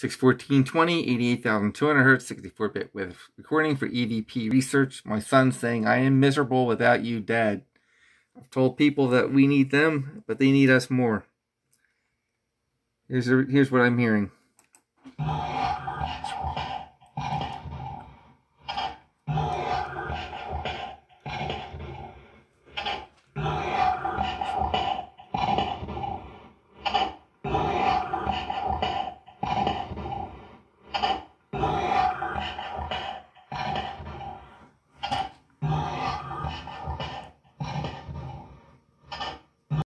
61420, 88,200 hertz, 64-bit with recording for EVP research. My son saying, I am miserable without you, Dad. I've told people that we need them, but they need us more. Here's, a, here's what I'm hearing.